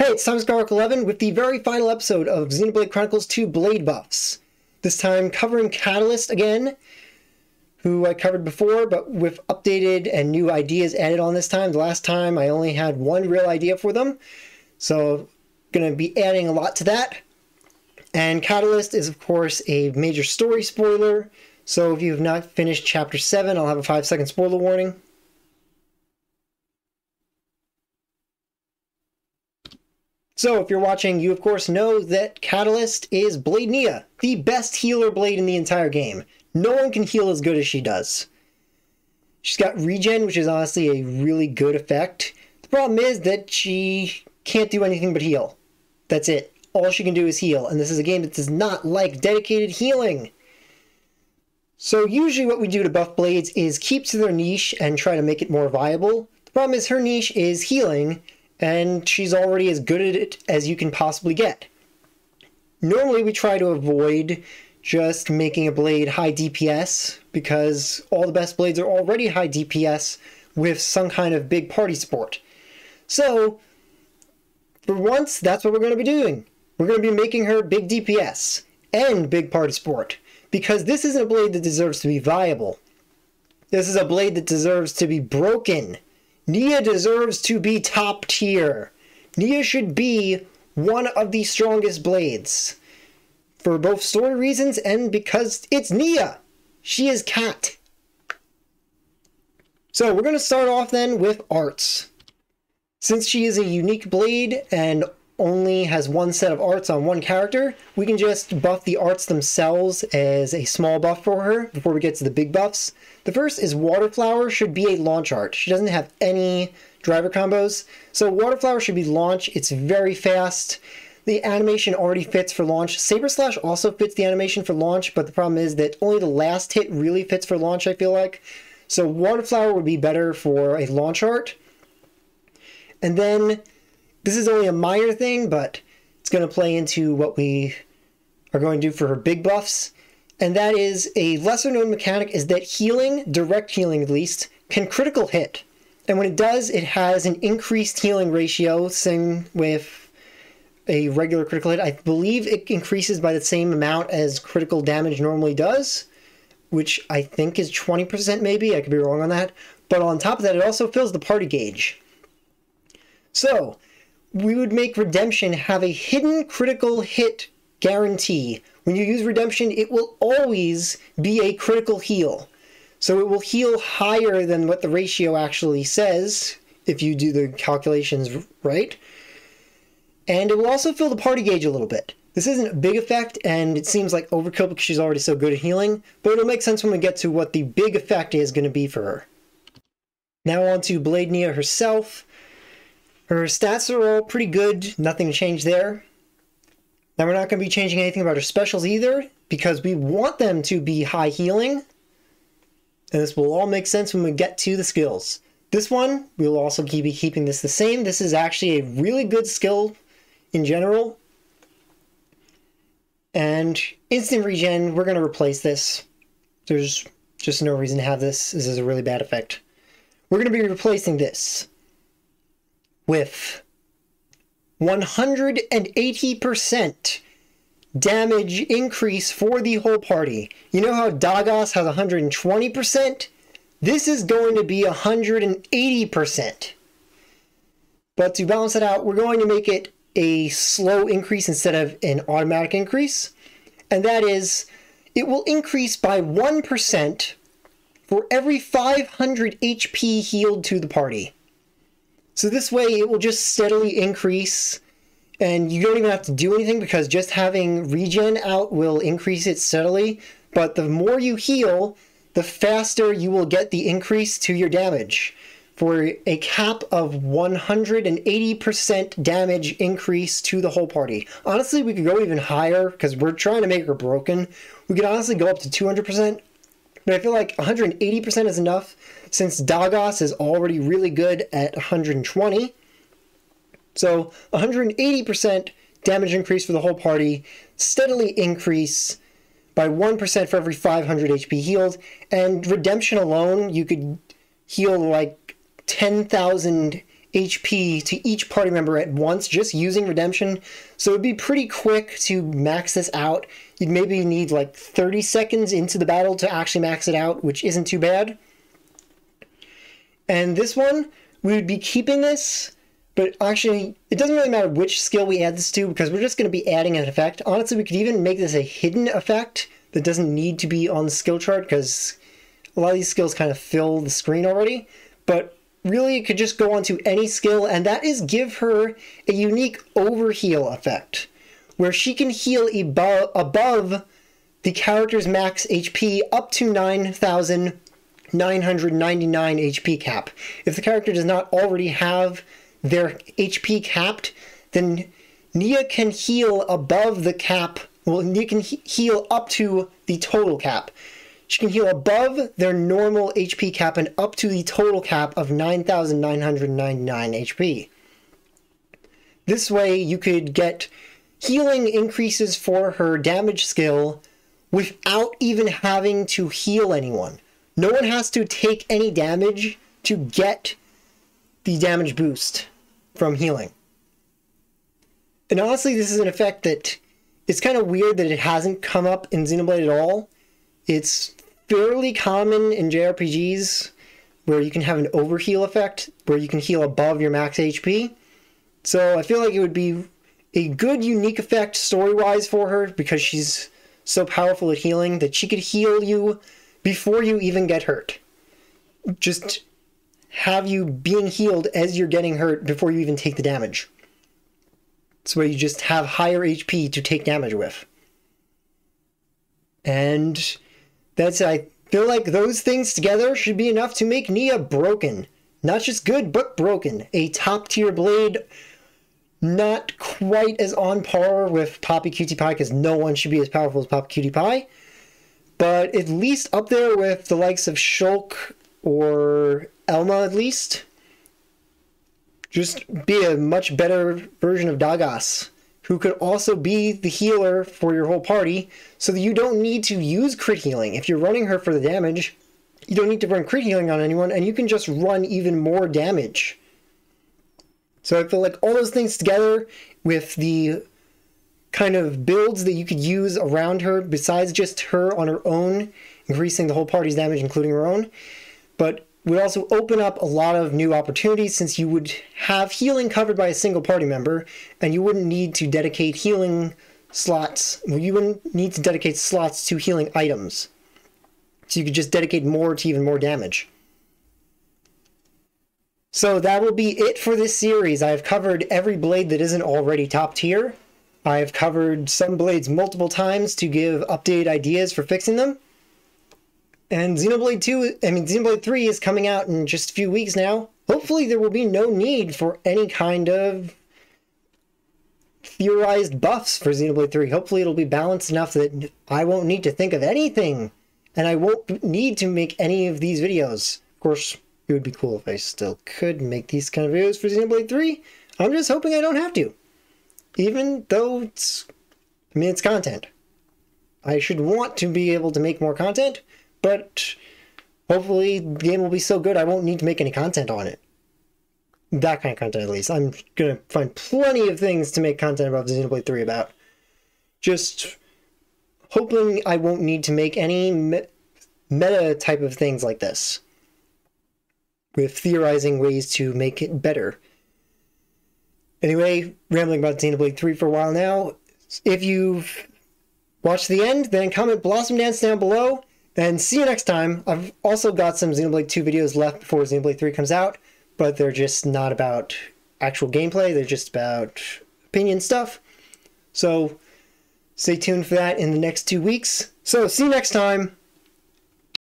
Hey, it's Tommy Skywalker 11 with the very final episode of Xenoblade Chronicles 2 Blade Buffs. This time covering Catalyst again, who I covered before, but with updated and new ideas added on this time. The last time I only had one real idea for them, so going to be adding a lot to that. And Catalyst is, of course, a major story spoiler, so if you have not finished Chapter 7, I'll have a 5 second spoiler warning. So if you're watching, you of course know that Catalyst is Blade Nia, the best healer blade in the entire game. No one can heal as good as she does. She's got regen, which is honestly a really good effect. The problem is that she can't do anything but heal. That's it. All she can do is heal, and this is a game that does not like dedicated healing. So usually what we do to buff blades is keep to their niche and try to make it more viable. The problem is her niche is healing, and she's already as good at it as you can possibly get. Normally we try to avoid just making a blade high DPS because all the best blades are already high DPS with some kind of big party support. So, for once, that's what we're going to be doing. We're going to be making her big DPS and big party support because this isn't a blade that deserves to be viable. This is a blade that deserves to be broken Nia deserves to be top tier. Nia should be one of the strongest blades. For both story reasons and because it's Nia. She is Cat. So we're going to start off then with arts. Since she is a unique blade and only has one set of arts on one character, we can just buff the arts themselves as a small buff for her before we get to the big buffs. The first is Waterflower should be a launch art. She doesn't have any driver combos, so Waterflower should be launch. It's very fast. The animation already fits for launch. Saber Slash also fits the animation for launch, but the problem is that only the last hit really fits for launch, I feel like. So Waterflower would be better for a launch art. And then this is only a minor thing, but it's going to play into what we are going to do for her big buffs. And that is a lesser known mechanic is that healing, direct healing at least, can critical hit. And when it does, it has an increased healing ratio, same with a regular critical hit. I believe it increases by the same amount as critical damage normally does, which I think is 20% maybe. I could be wrong on that. But on top of that, it also fills the party gauge. So, we would make Redemption have a hidden critical hit guarantee. When you use Redemption, it will always be a critical heal. So it will heal higher than what the ratio actually says if you do the calculations right. And it will also fill the party gauge a little bit. This isn't a big effect, and it seems like overkill because she's already so good at healing, but it'll make sense when we get to what the big effect is going to be for her. Now on to Blade Nia herself. Her stats are all pretty good, nothing to change there. Now we're not going to be changing anything about her specials either, because we want them to be high healing. And this will all make sense when we get to the skills. This one, we will also keep keeping this the same. This is actually a really good skill in general. And instant regen, we're going to replace this. There's just no reason to have this. This is a really bad effect. We're going to be replacing this with 180% damage increase for the whole party. You know how Dagas has 120%? This is going to be 180%. But to balance it out, we're going to make it a slow increase instead of an automatic increase. And that is, it will increase by 1% for every 500 HP healed to the party. So this way it will just steadily increase and you don't even have to do anything because just having regen out will increase it steadily. But the more you heal, the faster you will get the increase to your damage. For a cap of 180% damage increase to the whole party. Honestly, we could go even higher because we're trying to make her broken. We could honestly go up to 200%, but I feel like 180% is enough since Dagas is already really good at 120. So 180% damage increase for the whole party, steadily increase by 1% for every 500 HP healed, and Redemption alone, you could heal like 10,000 HP to each party member at once just using Redemption. So it'd be pretty quick to max this out. You'd maybe need like 30 seconds into the battle to actually max it out, which isn't too bad. And this one, we would be keeping this, but actually, it doesn't really matter which skill we add this to because we're just going to be adding an effect. Honestly, we could even make this a hidden effect that doesn't need to be on the skill chart because a lot of these skills kind of fill the screen already. But really, could just go onto any skill, and that is give her a unique overheal effect where she can heal above, above the character's max HP up to 9,999 HP cap. If the character does not already have their HP capped, then Nia can heal above the cap. Well, Nia can he heal up to the total cap. She can heal above their normal HP cap and up to the total cap of 9,999 HP. This way, you could get healing increases for her damage skill without even having to heal anyone. No one has to take any damage to get the damage boost from healing. And honestly, this is an effect that it's kind of weird that it hasn't come up in Xenoblade at all. It's fairly common in JRPGs where you can have an overheal effect, where you can heal above your max HP. So I feel like it would be a good unique effect story wise for her because she's so powerful at healing that she could heal you before you even get hurt. Just have you being healed as you're getting hurt before you even take the damage. It's where you just have higher HP to take damage with. And that's, I feel like those things together should be enough to make Nia broken. Not just good, but broken. A top tier blade not quite as on par with Poppy Cutie Pie because no one should be as powerful as Poppy Cutie Pie, but at least up there with the likes of Shulk or Elma at least. Just be a much better version of Dagas, who could also be the healer for your whole party, so that you don't need to use crit healing. If you're running her for the damage, you don't need to run crit healing on anyone, and you can just run even more damage so I feel like all those things together with the kind of builds that you could use around her besides just her on her own, increasing the whole party's damage, including her own, but would also open up a lot of new opportunities since you would have healing covered by a single party member and you wouldn't need to dedicate healing slots. You wouldn't need to dedicate slots to healing items. So you could just dedicate more to even more damage. So that will be it for this series. I've covered every blade that isn't already top tier. I've covered some blades multiple times to give updated ideas for fixing them. And Xenoblade 2, I mean, Xenoblade 3 is coming out in just a few weeks now. Hopefully, there will be no need for any kind of theorized buffs for Xenoblade 3. Hopefully, it'll be balanced enough that I won't need to think of anything. And I won't need to make any of these videos. Of course, it would be cool if I still could make these kind of videos for Xenoblade 3. I'm just hoping I don't have to. Even though it's, I mean, it's content. I should want to be able to make more content, but hopefully the game will be so good I won't need to make any content on it. That kind of content, at least. I'm gonna find plenty of things to make content about Xenoblade 3 about. Just hoping I won't need to make any me meta type of things like this with theorizing ways to make it better. Anyway, rambling about Xenoblade 3 for a while now. If you've watched the end, then comment Blossom Dance down below. Then see you next time. I've also got some Xenoblade 2 videos left before Xenoblade 3 comes out, but they're just not about actual gameplay, they're just about opinion stuff. So stay tuned for that in the next two weeks. So see you next time.